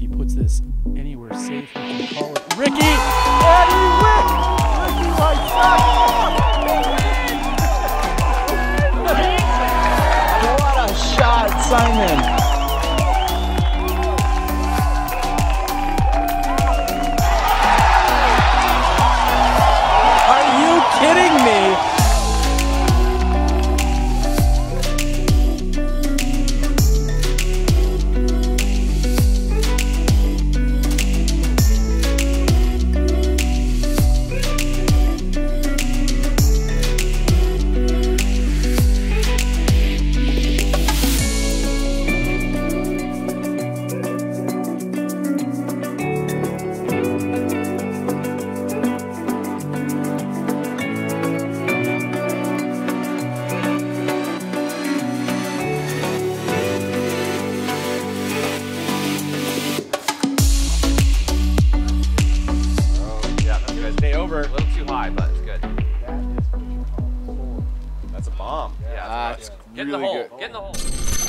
he puts this anywhere safe, he can call it Ricky. And he wins. Ricky lights up. What a shot, Simon. Over. A little too high, but it's good. That's a bomb. Yeah, Ah, that's it's Get in the really hole. good. Get in the hole.